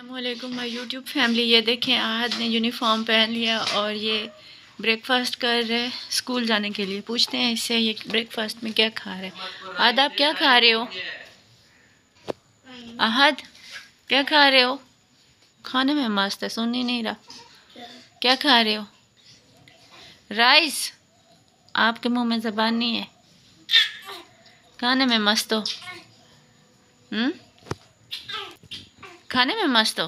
السلام علیکم، میں یوٹیوب فیملی، یہ دیکھیں آہد نے یونیفارم پہن لیا اور یہ بریک فاسٹ کر رہے اسکول جانے کے لیے۔ پوچھتے ہیں اس سے یہ بریک فاسٹ میں کیا کھا رہے آہد آپ کیا کھا رہے ہو؟ آہد کیا کھا رہے ہو؟ کھانے میں مست ہے، سن ہی نہیں رہا۔ کیا کھا رہے ہو؟ رائس، آپ کے منہ میں زبان نہیں ہے۔ کھانے میں مست ہو۔ ہوں کھانے میں مست ہو۔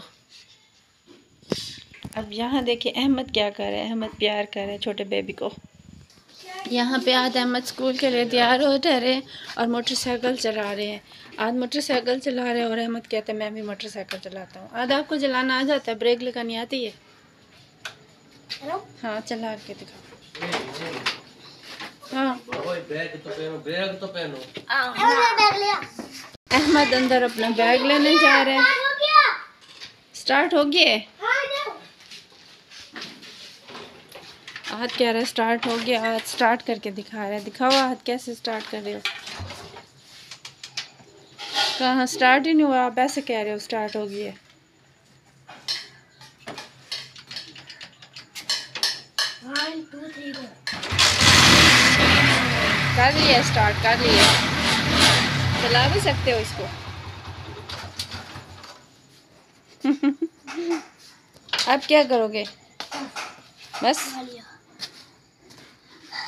اب یہاں دیکھیں احمد کیا کر رہے ہیں احمد پیار کر رہے ہیں چھوٹے بیبی کو۔ یہاں پہ آج احمد اسکول کے لیے تیار ہو رہے ہیں اور موٹر سائیکل چلا رہے ہیں۔ آج موٹر سائیکل چلا رہے ہیں اور احمد کہتے ہیں میں بھی موٹر سائیکل چلاتا ہوں۔ آج آپ کو چلانا آ جاتا ہے بریک لگانی آتی ہے۔ ہاں چلا کے دکھا ہاں۔ احمد اندر اپنا بیگ لینے جا رہے ہیں سٹارٹ ہو گیا آہد کہہ رہا ہے سٹارٹ ہو گیا آہد سٹارٹ کر کے دکھا رہا ہے۔ دکھاؤ آہد کیسے سٹارٹ کر رہے ہو؟ کہاں سٹارٹ ہی نہیں ہوا آپ ایسے کہہ رہے ہو سٹارٹ ہو گیا کر لیا سٹارٹ کر لیا چلا بھی سکتے ہو اس کو۔ اب کیا کرو گے؟ بس؟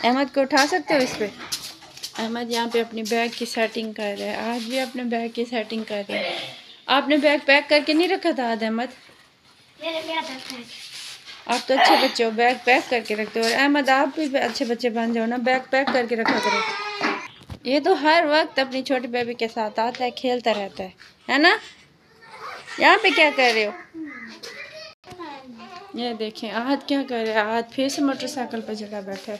احمد کو اٹھا سکتے ہو اس پہ؟ احمد یہاں پہ اپنی بیگ کی سیٹنگ کر رہے ہیں آج بھی اپنے بیگ کی سیٹنگ کر رہے ہیں آپ نے بیگ پیک کر کے نہیں رکھا تھا آج احمد؟ آپ تو اچھے بچے ہو بیگ پیک کر کے رکھتے ہو۔ اور احمد آپ بھی اچھے بچے بن جاؤ نا بیگ پیک کر کے رکھا کرو۔ یہ تو ہر وقت اپنی چھوٹی بیبی کے ساتھ آتا ہے کھیلتا رہتا ہے۔ ہے نا؟ یہاں پہ کیا کر رہے ہو؟ یہ دیکھیں آہد کیا کر رہے ہیں آہد پھر سے موٹر سائیکل پہ چلا بیٹھا ہے